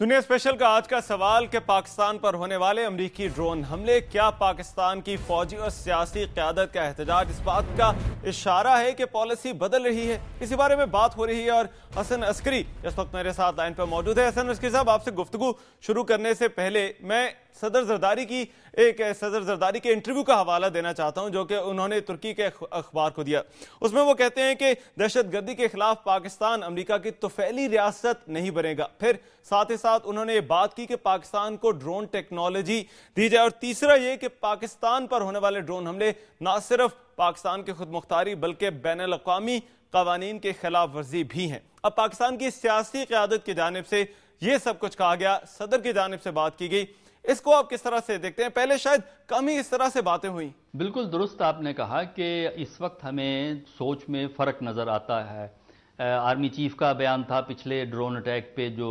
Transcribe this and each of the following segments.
दुनिया स्पेशल का आज का सवाल कि पाकिस्तान पर होने वाले अमरीकी ड्रोन हमले, क्या पाकिस्तान की फौजी और सियासी क्यादत का एहतजाज? इस बात का इशारा है कि पॉलिसी बदल रही है। इसी बारे में बात हो रही है और हसन अस्करी इस वक्त मेरे साथ लाइन पर मौजूद है। हसन अस्करी साहब, आपसे गुफ्तु शुरू करने से पहले मैं सदर जरदारी की, एक सदर जरदारी के इंटरव्यू का हवाला देना चाहता हूँ, जो कि उन्होंने तुर्की के अखबार को दिया। उसमें वो कहते हैं कि दहशत गर्दी के खिलाफ पाकिस्तान अमरीका की तुफैली रियासत नहीं बनेगा। फिर साथ ही साथ उन्होंने ये बात की कि पाकिस्तान को ड्रोन टेक्नोलॉजी दी जाए, और तीसरा ये कि पाकिस्तान पर होने वाले ड्रोन हमले न सिर्फ़ पाकिस्तान की खुद मुख्तारी बल्कि बैन अवी कवानीन के खिलाफ वर्जी भी हैं। अब पाकिस्तान की सियासी क्यादत की जानब से यह सब कुछ कहा गया। सदर की जानब से बात की गई। इसको आप किस तरह से देखते हैं? पहले शायद कम ही इस तरह से बातें हुई। बिल्कुल दुरुस्त आपने कहा कि इस वक्त हमें सोच में फ़र्क नज़र आता है। आर्मी चीफ का बयान था पिछले ड्रोन अटैक पे जो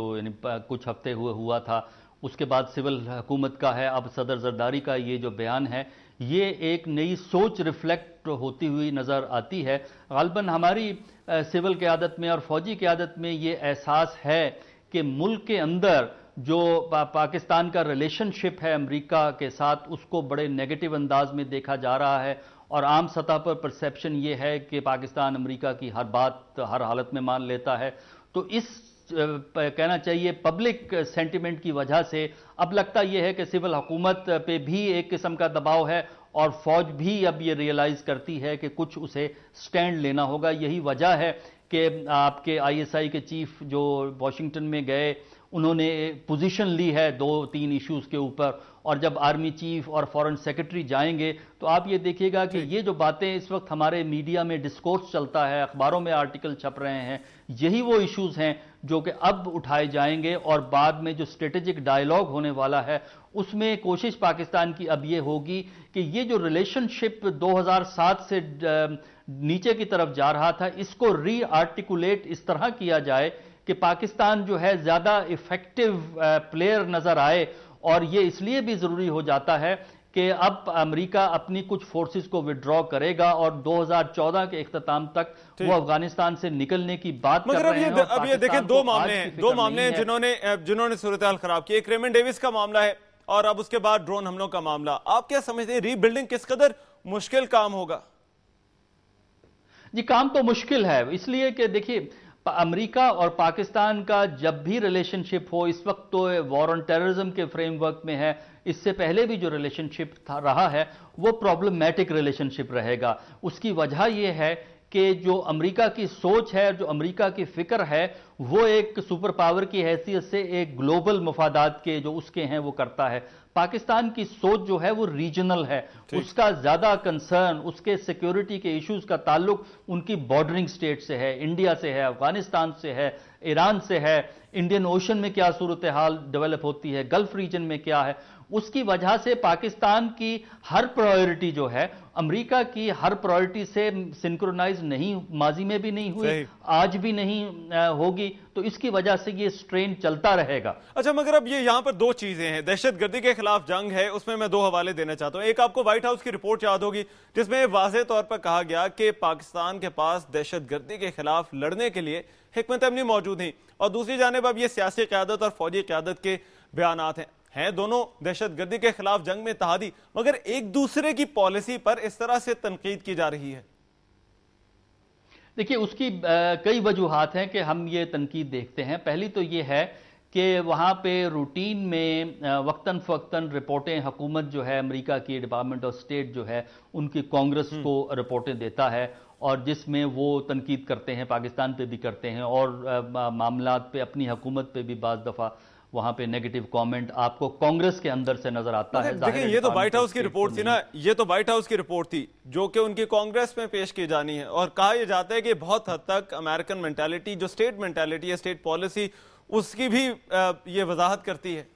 कुछ हफ़्ते हुए हुआ था। उसके बाद सिविल हुकूमत का है। अब सदर जरदारी का ये जो बयान है, ये एक नई सोच रिफ्लेक्ट होती हुई नज़र आती है। गालबन, हमारी सिविल क्यादत में और फौजी क्यादत में ये एहसास है कि मुल्क के अंदर जो पा, पाकिस्तान का रिलेशनशिप है अमेरिका के साथ उसको बड़े नेगेटिव अंदाज में देखा जा रहा है। और आम सतह पर परसेप्शन ये है कि पाकिस्तान अमेरिका की हर बात हर हालत में मान लेता है। तो इस कहना चाहिए पब्लिक सेंटिमेंट की वजह से अब लगता यह है कि सिविल हुकूमत पे भी एक किस्म का दबाव है और फौज भी अब ये रियलाइज़ करती है कि कुछ उसे स्टैंड लेना होगा। यही वजह है कि आपके आईएसआई के चीफ जो वॉशिंगटन में गए उन्होंने पोजीशन ली है दो तीन इश्यूज़ के ऊपर। और जब आर्मी चीफ और फॉरेन सेक्रेटरी जाएँगे तो आप ये देखिएगा कि ये जो बातें इस वक्त हमारे मीडिया में डिस्कोर्स चलता है अखबारों में आर्टिकल छप रहे हैं यही वो इश्यूज़ हैं जो कि अब उठाए जाएँगे और बाद में जो स्ट्रेटेजिक डायलॉग होने वाला है उसमें कोशिश पाकिस्तान की अब ये होगी कि ये जो रिलेशनशिप 2007 से नीचे की तरफ़ जा रहा था इसको री आर्टिकुलेट इस तरह किया जाए कि पाकिस्तान जो है ज़्यादा इफ़ेक्टिव प्लेयर नज़र आए और ये इसलिए भी ज़रूरी हो जाता है कि अब अमेरिका अपनी कुछ फोर्सेस को विड्रॉ करेगा और 2014 के अख्ताम तक वो अफ़गानिस्तान से निकलने की बात मगर कर रहे अब ये, अब ये देखें दो मामले हैं दो मामले हैं जिन्होंने जिन्होंने सूरत खराब की एक रेमन डेविस का मामला है और अब उसके बाद ड्रोन हमलों का मामला। आप क्या समझते हैं रीबिल्डिंग किस कदर मुश्किल काम होगा? जी काम तो मुश्किल है। इसलिए कि देखिए अमेरिका और पाकिस्तान का जब भी रिलेशनशिप हो, इस वक्त तो वॉर ऑन टेररिज्म के फ्रेमवर्क में है। इससे पहले भी जो रिलेशनशिप रहा है, वो प्रॉब्लमैटिक रिलेशनशिप रहेगा। उसकी वजह यह है कि जो अमेरिका की सोच है जो अमेरिका की फ़िक्र है वो एक सुपर पावर की हैसियत से एक ग्लोबल मफादात के जो उसके हैं वो करता है। पाकिस्तान की सोच जो है वो रीजनल है। उसका ज़्यादा कंसर्न उसके सिक्योरिटी के इश्यूज़ का ताल्लुक उनकी बॉर्डरिंग स्टेट से है इंडिया से है अफ़गानिस्तान से है ईरान से है। इंडियन ओशन में क्या सूरत हाल डेवलप होती है गल्फ रीजन में क्या है? उसकी वजह से पाकिस्तान की हर प्रायोरिटी जो है अमेरिका की हर प्रायोरिटी से सिंक्रोनाइज नहीं माजी में भी नहीं हुई आज भी नहीं होगी। तो इसकी वजह से ये स्ट्रेन चलता रहेगा। अच्छा मगर अब ये यहाँ पर दो चीज़ें हैं। दहशत गर्दी के खिलाफ जंग है उसमें मैं दो हवाले देना चाहता हूँ। एक आपको व्हाइट हाउस की रिपोर्ट याद होगी जिसमें वाज तौर पर कहा गया कि पाकिस्तान के पास दहशत गर्दी के खिलाफ लड़ने के लिए हमत अमनी मौजूद नहीं। और दूसरी जानब अब ये सियासी क्यादत और फौजी क्यादत के बयान हैं। हैं दोनों दहशत गर्दी के खिलाफ जंग में तहादी मगर एक दूसरे की पॉलिसी पर इस तरह से तनकीद की जा रही है देखिए उसकी कई वजूहत हैं कि हम ये तनकीद देखते हैं पहली तो ये है कि वहाँ पे रूटीन में वक्ता फ़वक्ता रिपोर्टें हुकूमत जो है अमेरिका की डिपार्टमेंट ऑफ़ स्टेट जो है उनकी कांग्रेस हम्म। को रिपोर्टें देता है और जिसमें वो तनकीद करते हैं पाकिस्तान पे भी करते हैं और मामला पे अपनी हुकूमत पे भी बाज़ दफ़ा वहाँ पे नेगेटिव कमेंट आपको कांग्रेस के अंदर से नज़र आता है देखिए ये तो व्हाइट हाउस की रिपोर्ट थी ना ये तो व्हाइट हाउस की रिपोर्ट थी जो कि उनकी कांग्रेस में पेश की जानी है। और कहा यह जाता है कि बहुत हद तक अमेरिकन मेंटालिटी जो स्टेट मेंटालिटी है स्टेट पॉलिसी उसकी भी ये वजाहत करती है।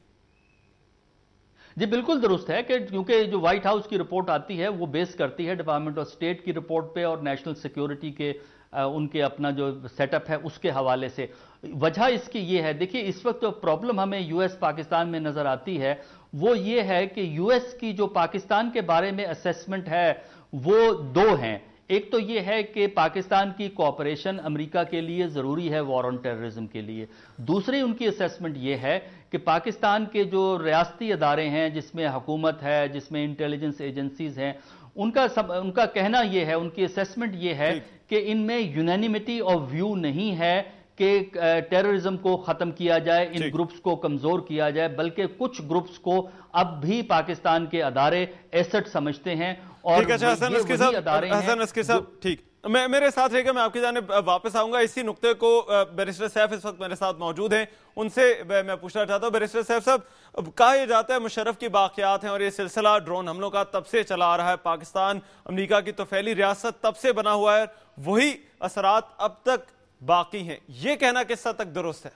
जी बिल्कुल दुरुस्त है कि क्योंकि जो व्हाइट हाउस की रिपोर्ट आती है वो बेस करती है डिपार्टमेंट ऑफ़ स्टेट की रिपोर्ट पे और नेशनल सिक्योरिटी के उनके अपना जो सेटअप है उसके हवाले से। वजह इसकी ये है देखिए इस वक्त जो प्रॉब्लम हमें यूएस पाकिस्तान में नज़र आती है वो ये है कि यूएस की जो पाकिस्तान के बारे में असेसमेंट है वो दो हैं। एक तो ये है कि पाकिस्तान की कोऑपरेशन अमेरिका के लिए ज़रूरी है वॉर ऑन टेररिज्म के लिए। दूसरी उनकी असेसमेंट ये है कि पाकिस्तान के जो रियासती अदारे हैं जिसमें हुकूमत है जिसमें इंटेलिजेंस एजेंसीज हैं उनका सब, उनका कहना यह है उनकी असेसमेंट यह है कि इनमें यूनानिमिटी ऑफ़ व्यू नहीं है कि टेररिज्म को खत्म किया जाए इन ग्रुप्स को कमज़ोर किया जाए बल्कि कुछ ग्रुप्स को अब भी पाकिस्तान के अदारे एसेट समझते हैं और ठीक है हसन साथ हसन साथ ठीक। मैं मेरे साथ रहेगा मैं आपकी जाने वापस आऊँगा। इसी नुक्ते को बैरिस्टर सैफ इस वक्त मेरे साथ मौजूद हैं। उनसे मैं पूछना चाहता हूँ। बैरिस्टर सैफ साहब कहा यह जाता है मुशरफ की बाकियात हैं और ये सिलसिला ड्रोन हमलों का तब से चला आ रहा है। पाकिस्तान अमरीका की तो फैली रियासत तब से बना हुआ है। वही असरात अब तक बाकी हैं। ये कहना किस तक दुरुस्त है?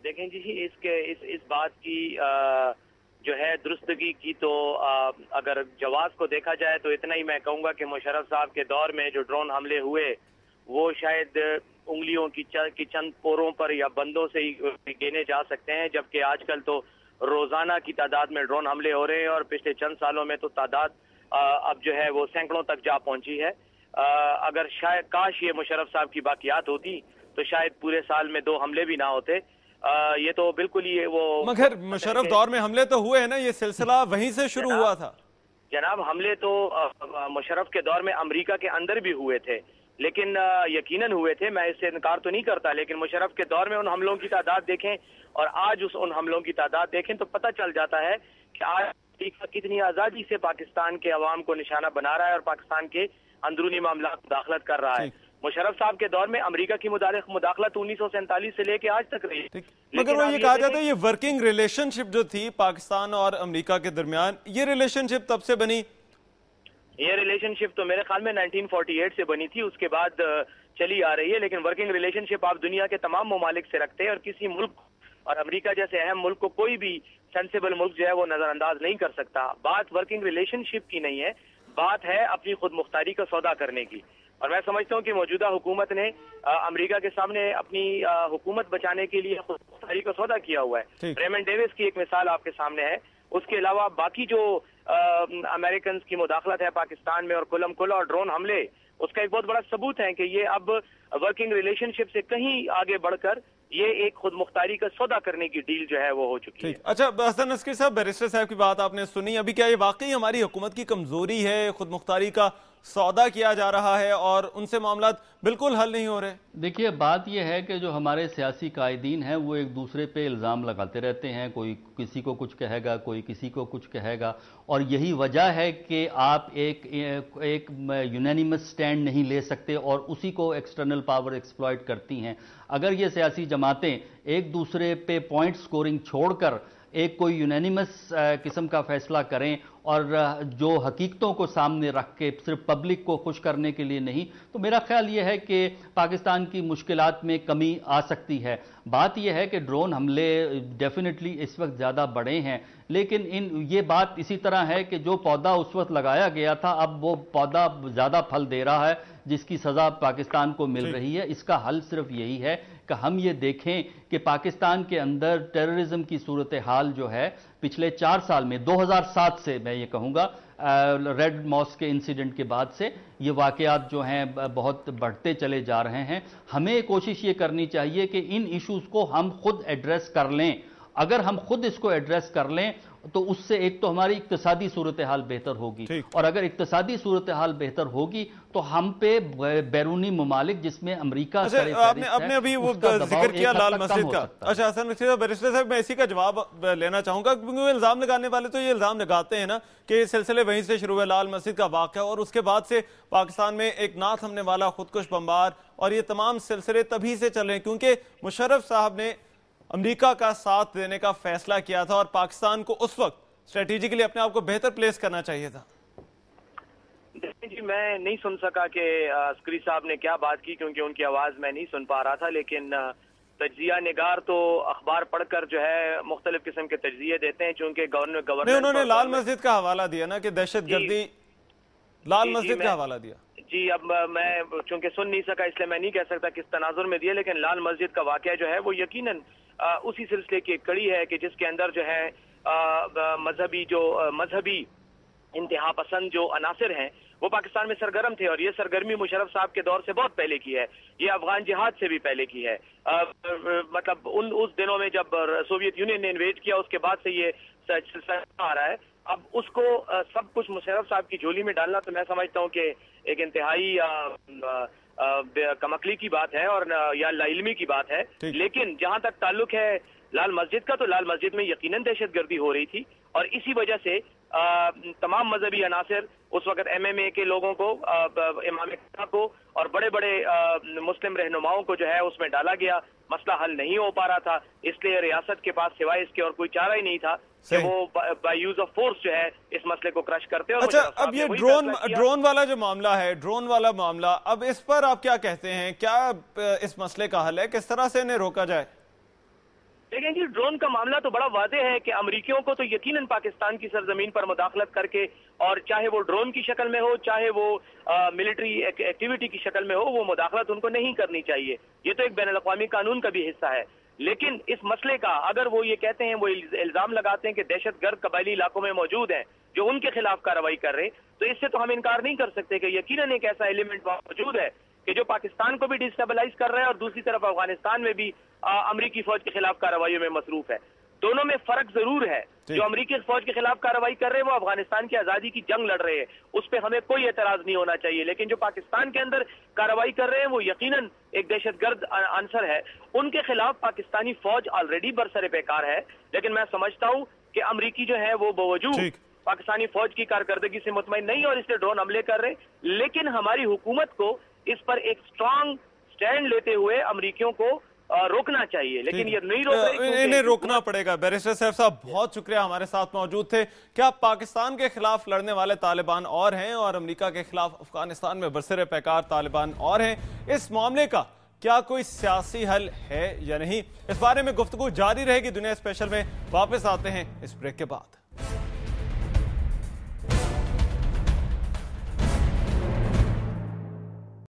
देखें जी इसके इस इस बात की आ, जो है दुरुस्तगी की तो आ, अगर जवाब को देखा जाए तो इतना ही मैं कहूँगा कि मुशरफ साहब के दौर में जो ड्रोन हमले हुए वो शायद उंगलियों की की चंद पोरों पर या बंदों से ही गिने जा सकते हैं जबकि आजकल तो रोज़ाना की तादाद में ड्रोन हमले हो रहे हैं और पिछले चंद सालों में तो तादाद अब जो है वो सैकड़ों तक जा पहुँची है। अगर शायद काश ये मुशरफ साहब की बाकियात होती तो शायद पूरे साल में दो हमले भी ना होते। आ, ये तो बिल्कुल ही वो मगर मुशरफ दौर में हमले तो हुए हैं ना ये सिलसिला वहीं से शुरू हुआ था। जनाब हमले तो मुशरफ के दौर में अमेरिका के अंदर भी हुए थे लेकिन यकीनन हुए थे मैं इससे इनकार तो नहीं करता लेकिन मुशरफ के दौर में उन हमलों की तादाद देखें और आज उस उन हमलों की तादाद देखें तो पता चल जाता है कि आज अमरीका कितनी आज़ादी से पाकिस्तान के अवाम को निशाना बना रहा है और पाकिस्तान के अंदरूनी मामला दाखलत कर रहा है। मुशरफ साहब के दौर में अमेरिका की मुदाखलत उन्नीस सौ सैंतालीस से लेके आज तक रही। मगर वो ये कहा जाता है ये वर्किंग रिलेशनशिप जो थी पाकिस्तान और अमेरिका के दरमियान ये रिलेशनशिप तब से बनी? ये रिलेशनशिप तो मेरे ख्याल में 1948 से बनी थी उसके बाद चली आ रही है लेकिन वर्किंग रिलेशनशिप आप दुनिया के तमाम ममालिक से रखते हैं और किसी मुल्क और अमेरिका जैसे अहम मुल्क को कोई भी सेंसेबल मुल्क जो है वो नजरअंदाज नहीं कर सकता। बात वर्किंग रिलेशनशिप की नहीं है बात है अपनी खुद मुख्तारी का सौदा करने की। और मैं समझता हूँ कि मौजूदा हुकूमत ने अमेरिका के सामने अपनी हुकूमत बचाने के लिए खुदारी का सौदा किया हुआ है। रेमन डेविस की एक मिसाल आपके सामने है। उसके अलावा बाकी जो अमेरिकन की मुदाखलत है पाकिस्तान में और कुलम कुल और ड्रोन हमले उसका एक बहुत बड़ा सबूत है कि ये अब वर्किंग रिलेशनशिप से कहीं आगे बढ़कर ये एक खुद मुख्तारी का सौदा करने की डील जो है वो हो चुकी है। अच्छा हसन नस्कर साहब बैरिस्टर साहब की बात आपने सुनी। अभी क्या ये वाकई हमारी हुकूमत की कमज़ोरी है खुद मुख्तारी का सौदा किया जा रहा है और उनसे मामला बिल्कुल हल नहीं हो रहे? देखिए बात यह है कि जो हमारे सियासी कायदीन हैं वो एक दूसरे पे इल्ज़ाम लगाते रहते हैं। कोई किसी को कुछ कहेगा कोई किसी को कुछ कहेगा। और यही वजह है कि आप एक एक यूनानिमस स्टैंड नहीं ले सकते और उसी को एक्सटर्नल पावर एक्सप्लॉयट करती हैं। अगर ये सियासी जमातें एक दूसरे पे पॉइंट स्कोरिंग छोड़कर एक कोई यूनानिमस किस्म का फैसला करें और जो हकीकतों को सामने रख के सिर्फ़ पब्लिक को खुश करने के लिए नहीं तो मेरा ख्याल ये है कि पाकिस्तान की मुश्किल में कमी आ सकती है। बात यह है कि ड्रोन हमले डेफिनेटली इस वक्त ज़्यादा बड़े हैं। लेकिन इन ये बात इसी तरह है कि जो पौधा उस वक्त लगाया गया था अब वो पौधा ज़्यादा फल दे रहा है जिसकी सज़ा पाकिस्तान को मिल रही है। इसका हल सिर्फ़ यही है कि हम ये देखें कि पाकिस्तान के अंदर टेररिज्म की सूरत हाल जो है पिछले चार साल में 2007 से मैं ये कहूँगा रेड मॉस के इंसिडेंट के बाद से ये वाकयात जो हैं बहुत बढ़ते चले जा रहे हैं। हमें कोशिश ये करनी चाहिए कि इन इश्यूज़ को हम खुद एड्रेस कर लें। अगर हम खुद इसको एड्रेस कर लें तो उससे एक तो हमारी इकतसादी सूरत हाल बेहतर होगी। और अगर इकतसादी सूरत हाल बेहतर होगी तो हम पे बैरूनी ममालिक जिसमें अमरीका अच्छा, आपने आपने अभी वो ज़िक्र किया लाल मस्जिद का। अच्छा हसन बैरिस्टर साहब मैं इसी का जवाब लेना चाहूँगा क्योंकि इल्ज़ाम लगाने वाले तो ये इल्ज़ाम लगाते हैं ना कि ये सिलसिले वहीं से शुरू हुए लाल मस्जिद का वाक़ और उसके बाद से पाकिस्तान में एक ना थमने वाला खुदकुश बम्बार और ये तमाम सिलसिले तभी से चल क्योंकि मुशरफ साहब ने अमेरिका का साथ देने का फैसला किया था और पाकिस्तान को उस वक्त स्ट्रेटेजिकली अपने आप को बेहतर प्लेस करना चाहिए था। जी मैं नहीं सुन सका कि अस्करी साहब ने क्या बात की क्योंकि उनकी आवाज़ मैं नहीं सुन पा रहा था लेकिन तजिया निगार तो अखबार पढ़कर जो है मुख्तलिफ़ किस्म के तजिए देते हैं चूँकि गवर्नर गवर्नर उन्होंने लाल मस्जिद का हवाला दिया ना कि दहशत गर्दी लाल मस्जिद का हवाला दिया। जी अब मैं चूँकि सुन नहीं सका इसलिए मैं नहीं कह सकता किस तनाजुर में दिया लेकिन लाल मस्जिद का वाक्य जो है वो यकीनन उसी सिलसिले की एक कड़ी है कि जिसके अंदर जो है मजहबी जो मजहबी इंतहा पसंद जो अनासर हैं, वो पाकिस्तान में सरगर्म थे और ये सरगर्मी मुशरफ साहब के दौर से बहुत पहले की है। ये अफगान जिहाद से भी पहले की है। मतलब उन, उस दिनों में जब सोवियत यूनियन ने इन्वेट किया, उसके बाद से ये सिलसिला आ रहा है। अब उसको सब कुछ मुशरफ साहब की झोली में डालना तो मैं समझता हूँ कि एक इंतहाई कमकली की बात है और या लाइलमी की बात है। लेकिन जहाँ तक ताल्लुक है लाल मस्जिद का तो लाल मस्जिद में यकीनन दहशतगर्दी हो रही थी। और इसी वजह से आ, तमाम मजहबी अनासर उस वक्त एमएमए के लोगों को इमाम को और बड़े बड़े मुस्लिम रहनुमाओं को जो है उसमें डाला गया। मसला हल नहीं हो पा रहा था इसलिए रियासत के पास सिवाय इसके और कोई चारा ही नहीं था। कि वो बाय यूज़ ऑफ़ फोर्स जो है इस मसले को क्रश करते हैं अच्छा अब ये ड्रोन ड्रोन वाला जो मामला है ड्रोन वाला मामला अब इस पर आप क्या कहते हैं? क्या इस मसले का हल है? किस तरह से इन्हें रोका जाए? देखें जी ड्रोन का मामला तो बड़ा वादे है कि अमरीकियों को तो यकीनन पाकिस्तान की सरजमीन पर मुदाखलत करके और चाहे वो ड्रोन की शक्ल में हो चाहे वो मिलिट्री एक्टिविटी की शक्ल में हो वो मुदाखलत उनको नहीं करनी चाहिए। ये तो एक बैन अवी कानून का भी हिस्सा है। लेकिन इस मसले का, अगर वो ये कहते हैं, वो इल्ज़ाम लगाते हैं कि दहशत गर्द कबायली इलाकों में मौजूद हैं, जो उनके खिलाफ कार्रवाई कर रहे तो इससे तो हम इनकार नहीं कर सकते कि यकीनन एक ऐसा एलिमेंट मौजूद है कि जो पाकिस्तान को भी डिस्टेबलाइज कर रहा है और दूसरी तरफ़ अफ़गानिस्तान में भी अमरीकी फौज के खिलाफ कार्रवाई में मसरूफ है। दोनों में फ़र्क ज़रूर है। जो अमरीकी फौज के खिलाफ कार्रवाई कर रहे हैं वो अफ़गानिस्तान की आज़ादी की जंग लड़ रहे हैं। उस पर हमें कोई एतराज़ नहीं होना चाहिए। लेकिन जो पाकिस्तान के अंदर कार्रवाई कर रहे हैं वो यकीनन एक दहशतगर्द आंसर है। उनके खिलाफ पाकिस्तानी फौज ऑलरेडी बरसरे बेकार है। लेकिन मैं समझता हूँ कि अमरीकी जो है वो बावजूद पाकिस्तानी फौज की कारकर्दगी से मुतमिन नहीं और इसलिए ड्रोन हमले कर रहे लेकिन हमारी हुकूमत को इस पर एक स्ट्रांग स्टैंड लेते हुए अमरीकियों को रोकना चाहिए लेकिन ये नहीं रोक रहे इन्हें रोकना पड़ेगा। बैरिस्टर साहब साहब बहुत शुक्रिया हमारे साथ मौजूद थे। क्या पाकिस्तान के खिलाफ लड़ने वाले तालिबान और हैं और अमरीका के खिलाफ अफ़गानिस्तान में बरसर पैकार तालिबान और हैं? इस मामले का क्या कोई सियासी हल है या नहीं? इस बारे में गुफ्तगु जारी रहेगी दुनिया स्पेशल में। वापस आते हैं इस ब्रेक के बाद।